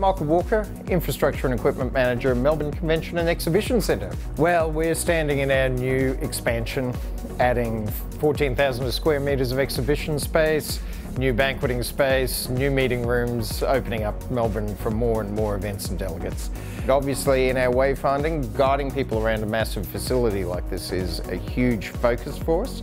Michael Walker, Infrastructure and Equipment Manager, Melbourne Convention and Exhibition Centre. Well, we're standing in our new expansion, adding 14,000 square metres of exhibition space, new banqueting space, new meeting rooms, opening up Melbourne for more and more events and delegates. Obviously, in our wayfinding, guiding people around a massive facility like this is a huge focus for us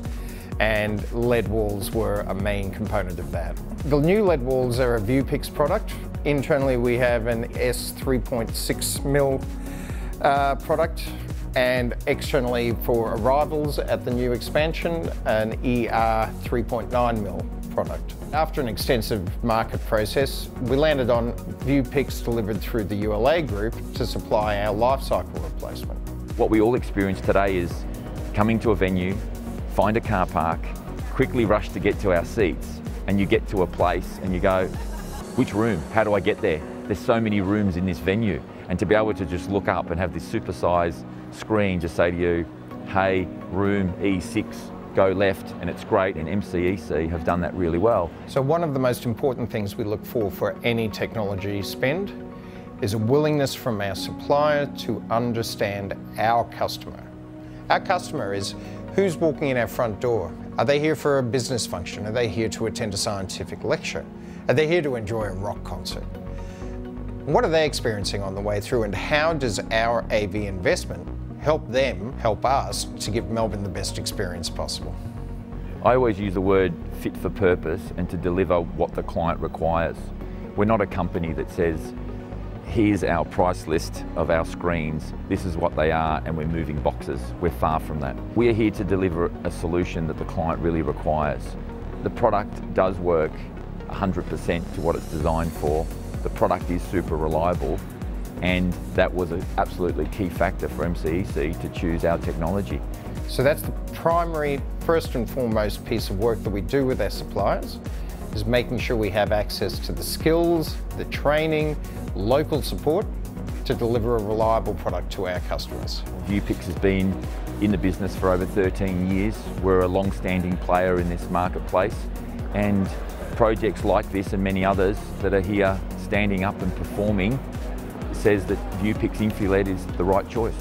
and LED walls were a main component of that. The new LED walls are a VuePix product. Internally we have an S3.6 mil uh, product and externally for arrivals at the new expansion, an ER 3.9 mil product. After an extensive market process, we landed on VuePix delivered through the ULA group to supply our lifecycle replacement. What we all experience today is coming to a venue, find a car park, quickly rush to get to our seats, and you get to a place and you go, which room? How do I get there? There's so many rooms in this venue. And to be able to just look up and have this supersized screen just say to you, hey, room E6, go left, and it's great, and MCEC have done that really well. So one of the most important things we look for for any technology spend is a willingness from our supplier to understand our customer. Our customer is Who's walking in our front door? Are they here for a business function? Are they here to attend a scientific lecture? Are they here to enjoy a rock concert? What are they experiencing on the way through and how does our AV investment help them help us to give Melbourne the best experience possible? I always use the word fit for purpose and to deliver what the client requires. We're not a company that says here's our price list of our screens, this is what they are, and we're moving boxes. We're far from that. We're here to deliver a solution that the client really requires. The product does work 100% to what it's designed for. The product is super reliable, and that was an absolutely key factor for MCEC to choose our technology. So that's the primary, first and foremost piece of work that we do with our suppliers is making sure we have access to the skills, the training, local support to deliver a reliable product to our customers. VuePix has been in the business for over 13 years. We're a long-standing player in this marketplace and projects like this and many others that are here standing up and performing says that VuePix Infiled is the right choice.